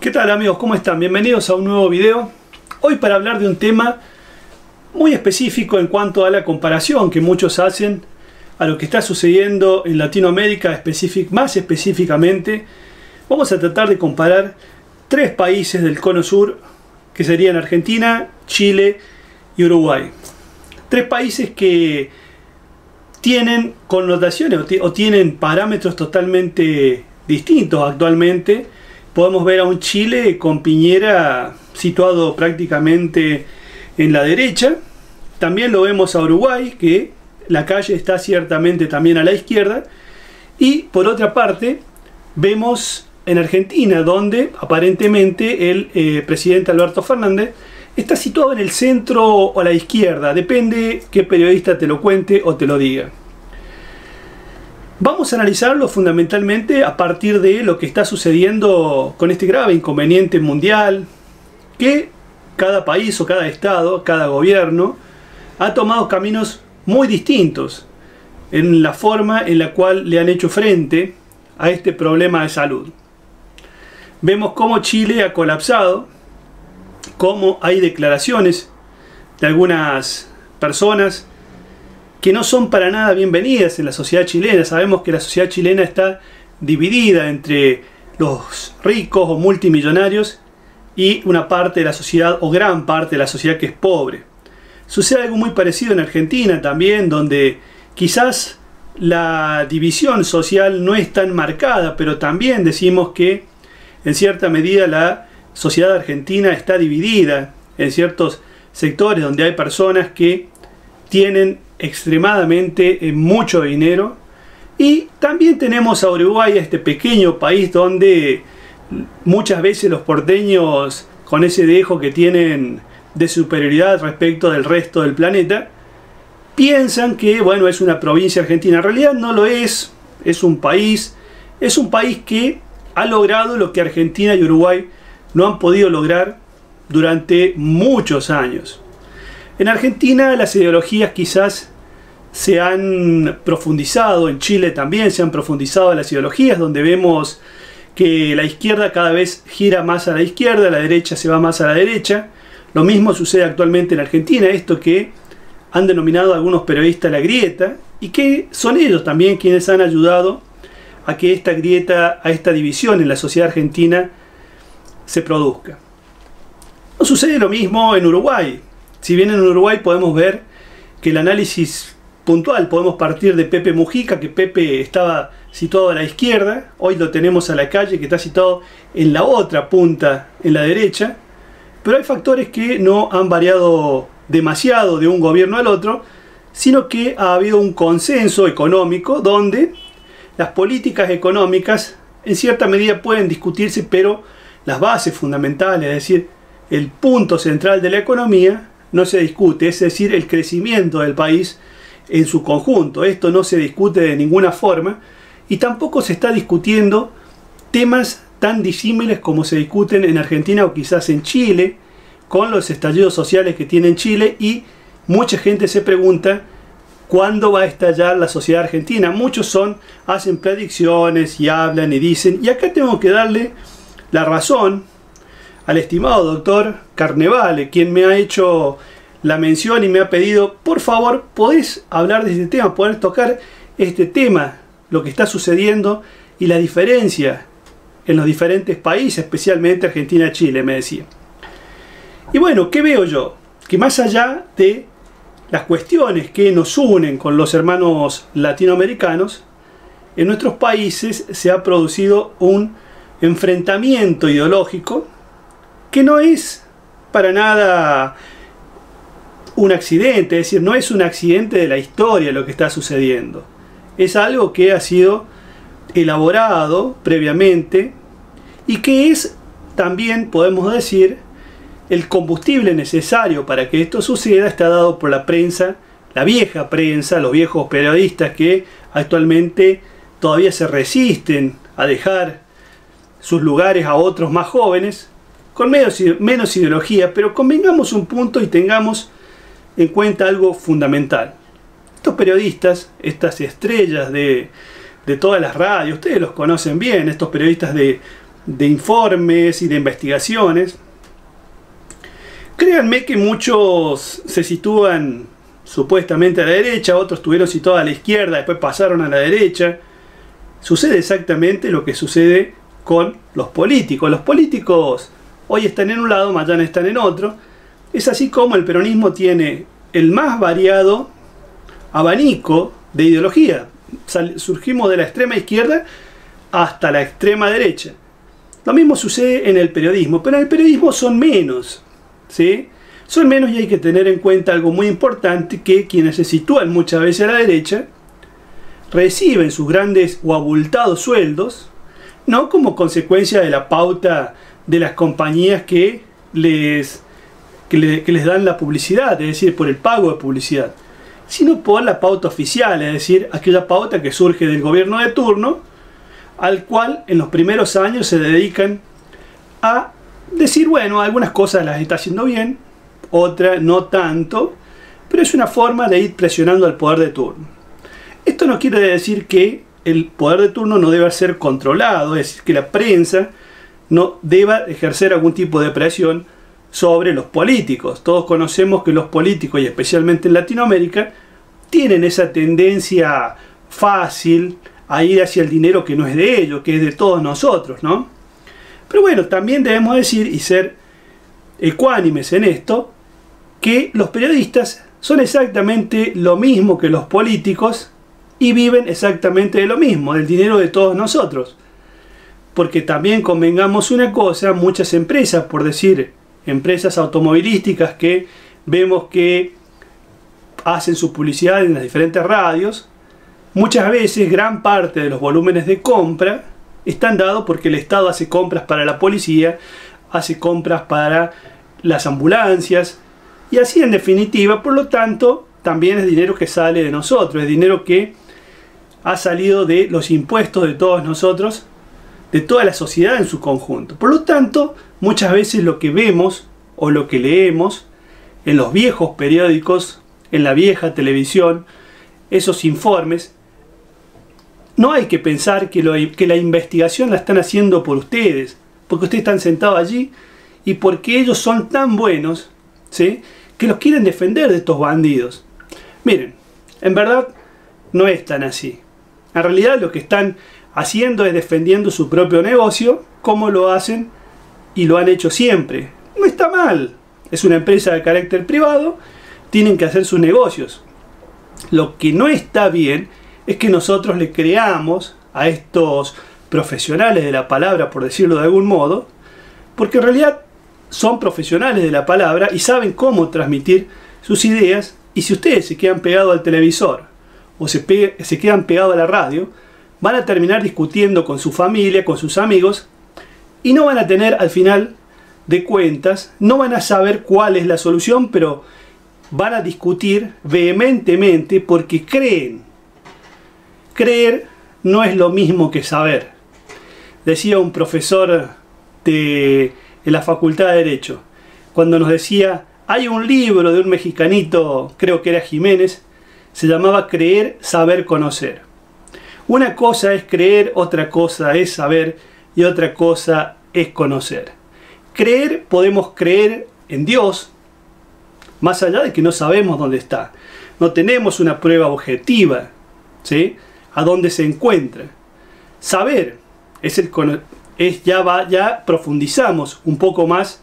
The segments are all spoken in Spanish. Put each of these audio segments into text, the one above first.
¿Qué tal amigos? ¿Cómo están? Bienvenidos a un nuevo video. Hoy para hablar de un tema muy específico en cuanto a la comparación que muchos hacen a lo que está sucediendo en Latinoamérica, más específicamente. Vamos a tratar de comparar tres países del cono sur, que serían Argentina, Chile y Uruguay. Tres países que tienen connotaciones o tienen parámetros totalmente distintos actualmente podemos ver a un Chile con Piñera situado prácticamente en la derecha. También lo vemos a Uruguay, que la calle está ciertamente también a la izquierda. Y por otra parte, vemos en Argentina, donde aparentemente el eh, presidente Alberto Fernández está situado en el centro o a la izquierda, depende qué periodista te lo cuente o te lo diga. Vamos a analizarlo fundamentalmente a partir de lo que está sucediendo con este grave inconveniente mundial que cada país o cada estado, cada gobierno ha tomado caminos muy distintos en la forma en la cual le han hecho frente a este problema de salud. Vemos cómo Chile ha colapsado, cómo hay declaraciones de algunas personas que no son para nada bienvenidas en la sociedad chilena. Sabemos que la sociedad chilena está dividida entre los ricos o multimillonarios y una parte de la sociedad o gran parte de la sociedad que es pobre. Sucede algo muy parecido en Argentina también, donde quizás la división social no es tan marcada, pero también decimos que en cierta medida la sociedad argentina está dividida en ciertos sectores donde hay personas que tienen extremadamente eh, mucho dinero. Y también tenemos a Uruguay, este pequeño país donde muchas veces los porteños, con ese dejo que tienen de superioridad respecto del resto del planeta, piensan que, bueno, es una provincia argentina. En realidad no lo es, es un país, es un país que ha logrado lo que Argentina y Uruguay no han podido lograr durante muchos años. En Argentina las ideologías quizás se han profundizado, en Chile también se han profundizado las ideologías, donde vemos que la izquierda cada vez gira más a la izquierda, la derecha se va más a la derecha. Lo mismo sucede actualmente en Argentina, esto que han denominado algunos periodistas la grieta, y que son ellos también quienes han ayudado a que esta grieta, a esta división en la sociedad argentina se produzca. No sucede lo mismo en Uruguay. Si bien en Uruguay podemos ver que el análisis puntual. Podemos partir de Pepe Mujica, que Pepe estaba situado a la izquierda, hoy lo tenemos a la calle, que está situado en la otra punta, en la derecha, pero hay factores que no han variado demasiado de un gobierno al otro, sino que ha habido un consenso económico donde las políticas económicas en cierta medida pueden discutirse, pero las bases fundamentales, es decir, el punto central de la economía no se discute, es decir, el crecimiento del país en su conjunto. Esto no se discute de ninguna forma y tampoco se está discutiendo temas tan disímiles como se discuten en Argentina o quizás en Chile, con los estallidos sociales que tiene Chile y mucha gente se pregunta cuándo va a estallar la sociedad argentina. Muchos son, hacen predicciones y hablan y dicen, y acá tengo que darle la razón al estimado doctor Carnevale, quien me ha hecho la mención y me ha pedido, por favor, podés hablar de este tema, poder tocar este tema, lo que está sucediendo y la diferencia en los diferentes países, especialmente Argentina Chile, me decía. Y bueno, ¿qué veo yo? Que más allá de las cuestiones que nos unen con los hermanos latinoamericanos, en nuestros países se ha producido un enfrentamiento ideológico que no es para nada un accidente, es decir, no es un accidente de la historia lo que está sucediendo. Es algo que ha sido elaborado previamente y que es también, podemos decir, el combustible necesario para que esto suceda está dado por la prensa, la vieja prensa, los viejos periodistas que actualmente todavía se resisten a dejar sus lugares a otros más jóvenes con menos, menos ideología, pero convengamos un punto y tengamos en cuenta algo fundamental. Estos periodistas, estas estrellas de, de todas las radios, ustedes los conocen bien, estos periodistas de, de informes y de investigaciones. Créanme que muchos se sitúan supuestamente a la derecha, otros estuvieron situados a la izquierda, después pasaron a la derecha. Sucede exactamente lo que sucede con los políticos. Los políticos hoy están en un lado, mañana están en otro. Es así como el peronismo tiene el más variado abanico de ideología. surgimos de la extrema izquierda hasta la extrema derecha. Lo mismo sucede en el periodismo, pero en el periodismo son menos. ¿sí? Son menos y hay que tener en cuenta algo muy importante, que quienes se sitúan muchas veces a la derecha reciben sus grandes o abultados sueldos, no como consecuencia de la pauta de las compañías que les, que, les dan la publicidad, es decir, por el pago de publicidad, sino por la pauta oficial, es decir, aquella pauta que surge del gobierno de turno, al cual en los primeros años se dedican a decir, bueno, algunas cosas las está haciendo bien, otras no tanto, pero es una forma de ir presionando al poder de turno. Esto no quiere decir que el poder de turno no deba ser controlado, es decir, que la prensa no deba ejercer algún tipo de presión sobre los políticos. Todos conocemos que los políticos, y especialmente en Latinoamérica, tienen esa tendencia fácil a ir hacia el dinero que no es de ellos, que es de todos nosotros, ¿no? Pero bueno, también debemos decir y ser ecuánimes en esto, que los periodistas son exactamente lo mismo que los políticos y viven exactamente de lo mismo, del dinero de todos nosotros. Porque también convengamos una cosa, muchas empresas, por decir, empresas automovilísticas que vemos que hacen su publicidad en las diferentes radios, muchas veces gran parte de los volúmenes de compra están dados porque el Estado hace compras para la policía, hace compras para las ambulancias, y así en definitiva, por lo tanto, también es dinero que sale de nosotros, es dinero que ha salido de los impuestos de todos nosotros, de toda la sociedad en su conjunto. Por lo tanto, muchas veces lo que vemos o lo que leemos en los viejos periódicos, en la vieja televisión, esos informes, no hay que pensar que, la investigación la están haciendo por ustedes, porque ustedes están sentados allí y porque ellos son tan buenos, ¿sí? que los quieren defender de estos bandidos. Miren, en verdad no es tan así. En realidad lo que están haciendo es defendiendo su propio negocio, como lo hacen y lo han hecho siempre. No está mal. Es una empresa de carácter privado, tienen que hacer sus negocios. Lo que no está bien es que nosotros le creamos a estos profesionales de la palabra, por decirlo de algún modo, porque en realidad son profesionales de la palabra y saben cómo transmitir sus ideas. Y si ustedes se quedan pegados al televisor o se, se quedan pegados a la radio, van a terminar discutiendo con su familia, con sus amigos, y no van a tener al final de cuentas, no van a saber cuál es la solución, pero van a discutir vehementemente porque creen. Creer no es lo mismo que saber. Decía un profesor de la Facultad de Derecho, cuando nos decía, hay un libro de un mexicanito, creo que era Jiménez, se llamaba Creer, Saber, Conocer. Una cosa es creer, otra cosa es saber y otra cosa es conocer. Creer, podemos creer en Dios, más allá de que no sabemos dónde está. No tenemos una prueba objetiva, ¿sí? A dónde se encuentra. Saber es el, es ya va, ya profundizamos un poco más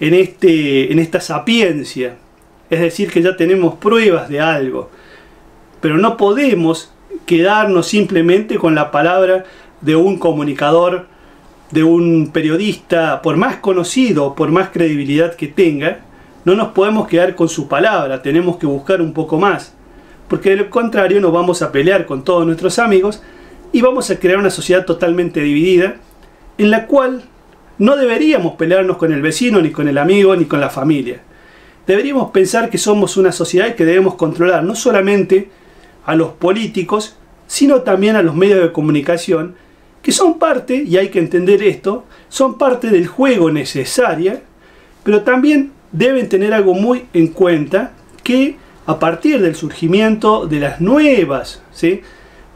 en, este, en esta sapiencia. Es decir, que ya tenemos pruebas de algo. Pero no podemos quedarnos simplemente con la palabra de un comunicador, de un periodista, por más conocido, por más credibilidad que tenga, no nos podemos quedar con su palabra, tenemos que buscar un poco más. Porque de lo contrario nos vamos a pelear con todos nuestros amigos y vamos a crear una sociedad totalmente dividida en la cual no deberíamos pelearnos con el vecino, ni con el amigo, ni con la familia. Deberíamos pensar que somos una sociedad que debemos controlar no solamente a los políticos, sino también a los medios de comunicación, que son parte, y hay que entender esto, son parte del juego necesaria, pero también deben tener algo muy en cuenta, que a partir del surgimiento de las nuevas, ¿sí?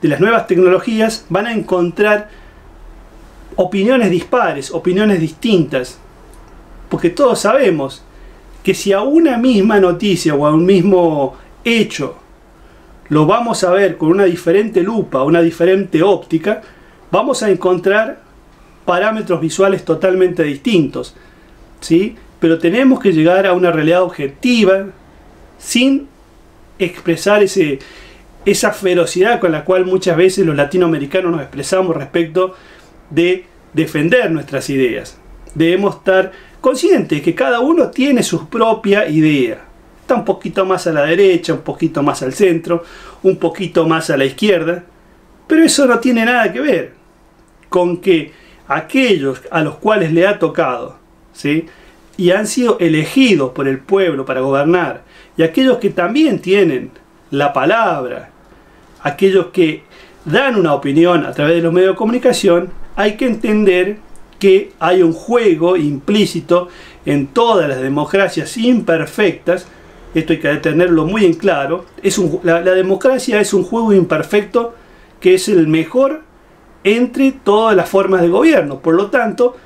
de las nuevas tecnologías, van a encontrar opiniones dispares, opiniones distintas. Porque todos sabemos que si a una misma noticia o a un mismo hecho lo vamos a ver con una diferente lupa, una diferente óptica, vamos a encontrar parámetros visuales totalmente distintos. ¿sí? Pero tenemos que llegar a una realidad objetiva sin expresar ese, esa ferocidad con la cual muchas veces los latinoamericanos nos expresamos respecto de defender nuestras ideas. Debemos estar conscientes que cada uno tiene su propia idea. Está un poquito más a la derecha, un poquito más al centro, un poquito más a la izquierda, pero eso no tiene nada que ver con que aquellos a los cuales le ha tocado, ¿sí? y han sido elegidos por el pueblo para gobernar, y aquellos que también tienen la palabra, aquellos que dan una opinión a través de los medios de comunicación, hay que entender que hay un juego implícito en todas las democracias imperfectas, esto hay que tenerlo muy en claro, es la, la democracia es un juego imperfecto que es el mejor entre todas las formas de gobierno, por lo tanto,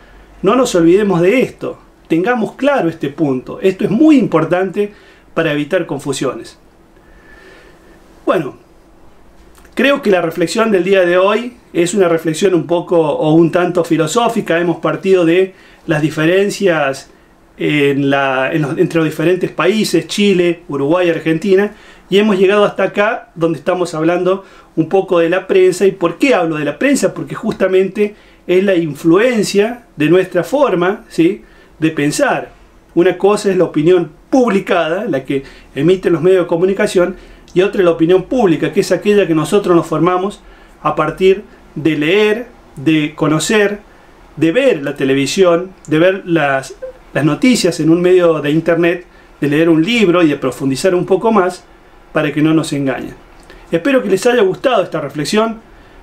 no nos olvidemos de esto, tengamos claro este punto, esto es muy importante para evitar confusiones. Bueno, creo que la reflexión del día de hoy es una reflexión un poco o un tanto filosófica. Hemos partido de las diferencias entre los diferentes países, Chile, Uruguay, Argentina, y hemos llegado hasta acá donde estamos hablando un poco de la prensa. ¿Y por qué hablo de la prensa? Porque justamente es la influencia de nuestra forma ¿sí? de pensar. Una cosa es la opinión publicada, la que emiten los medios de comunicación, y otra es la opinión pública, que es aquella que nosotros nos formamos a partir de leer, de conocer, de ver la televisión, de ver las, las noticias en un medio de internet, de leer un libro y de profundizar un poco más para que no nos engañen. Espero que les haya gustado esta reflexión.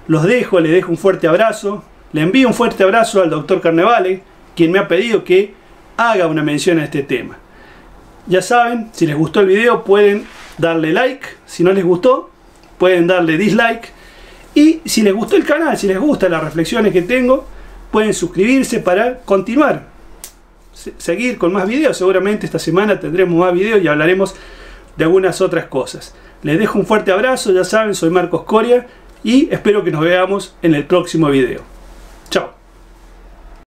Los dejo, les dejo un fuerte abrazo. Le envío un fuerte abrazo al doctor Carnevale, quien me ha pedido que haga una mención a este tema. Ya saben, si les gustó el video pueden darle like, si no les gustó pueden darle dislike y si les gustó el canal, si les gustan las reflexiones que tengo, pueden suscribirse para continuar, seguir con más videos. Seguramente esta semana tendremos más videos y hablaremos de algunas otras cosas. Les dejo un fuerte abrazo, ya saben, soy Marcos Coria y espero que nos veamos en el próximo video. Chao.